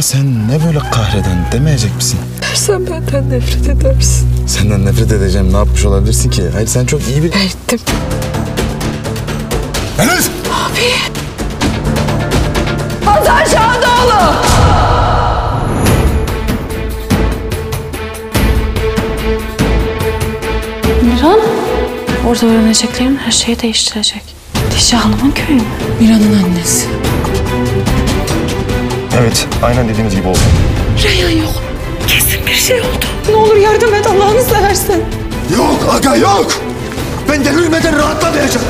Aga sen ne böyle kahreden demeyecek misin? Dersen benden nefret edersin. Senden nefret edeceğim ne yapmış olabilirsin ki? Hayır sen çok iyi bir... Ettim. Enes! Hazar Şadoğlu! Miran, orada öğreneceklerim her şeyi değiştirecek. Dişi Hanım'ın köyü mü? Miran'ın annesi. Evet, aynen dediğiniz gibi oldu. Reyhan yok. Kesin bir şey oldu. Ne olur yardım et Allah'ını seversen. Yok aga yok! Rahatlamayacak bu kız.